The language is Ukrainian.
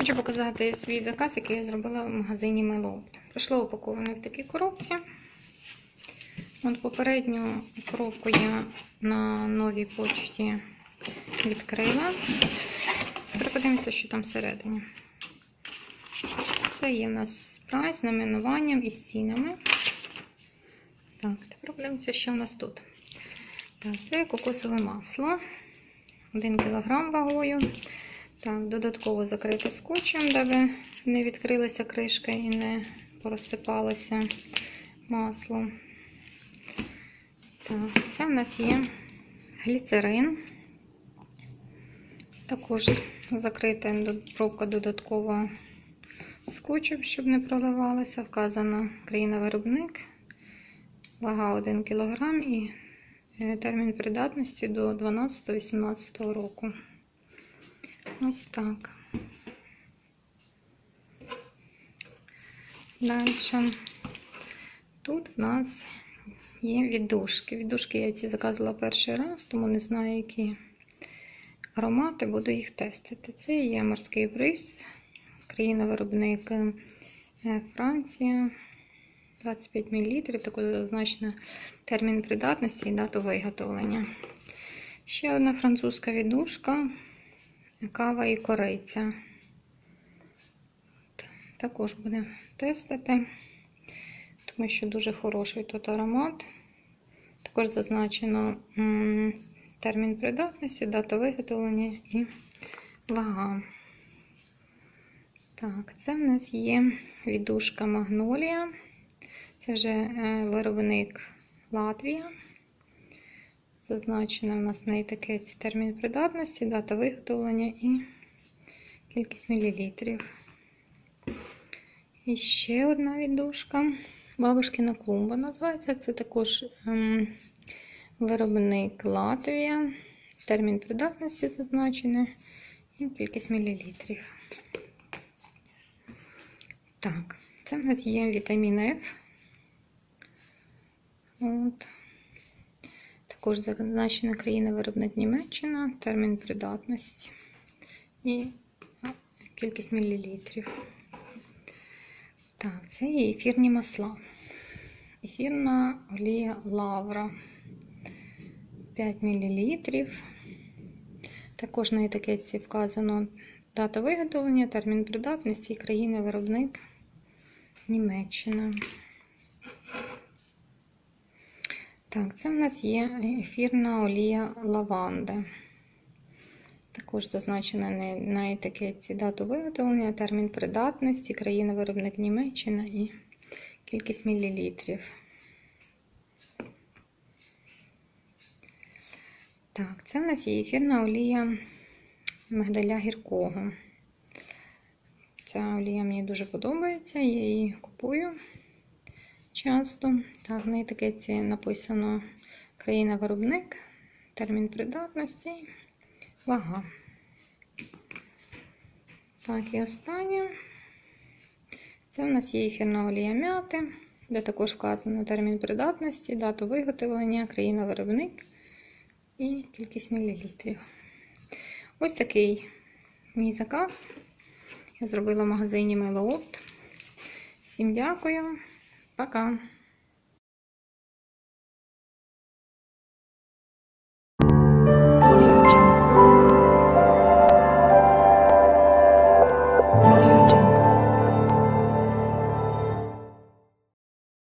Хочу показати свій заказ, який я зробила в магазині Мелопт. Прийшло упаковане в такій коробці. От попередню коробку я на новій почті відкрила. Тепер подивимося, що там всередині. Це є в нас прайс з найменуванням і з цінами. Так, тепер подивимося, що в нас тут. Так, це кокосове масло. 1 кг вагою. Так, додатково закрите скотчем, даби не відкрилася кришка і не порозсипалося масло. Так, це в нас є гліцерин. Також закрита пробка додаткова скотчем, щоб не проливалася. Вказана країна-виробник, вага 1 кг і термін придатності до 12-18 року. Ось так. Далі. Тут в нас є віддушки. Віддушки я ці заказувала перший раз, тому не знаю, які аромати, буду їх тестити. Це є морський бриз, країна-виробник Франція. 25 мл, також зазначено термін придатності і дату виготовлення. Ще одна французька віддушка, кава і кориця. Також будемо тестити, тому що дуже хороший тут аромат. Також зазначено термін придатності, дата виготовлення і вага. Так, це в нас є віддушка Магнолія. Це вже виробник Латвія. Зазначено в нас на етикетці термін придатності, дата виготовлення і кількість мілілітрів. І ще одна віддушка. Бабушкина клумба називається. Це також ем, виробник Латвія. Термін придатності зазначений і кількість мілілітрів. Так, це в нас є вітамін F. От. Також зазначена країна-виробник Німеччина, термін придатності і кількість мілілітрів. Так, це є ефірні масла. Ефірна олія лавра 5 мл. Також на етикетці вказано дата виготовлення, термін придатності і країна-виробник Німеччина. Так, це в нас є ефірна олія лаванди. Також зазначена на етикетці дату виготовлення, термін придатності, країна-виробник Німеччина і кількість мілілітрів. Так, це в нас є ефірна олія мигдаля гіркого. Ця олія мені дуже подобається, я її купую часто. Так, на етикетці написано країна-виробник, термін придатності, вага. Так, і останнє. Це в нас є ефірна олія м'яти, де також вказано термін придатності, дату виготовлення, країна-виробник і кількість мілілітрів. Ось такий мій заказ. Я зробила в магазині Мелоопт. Всім дякую. Пока.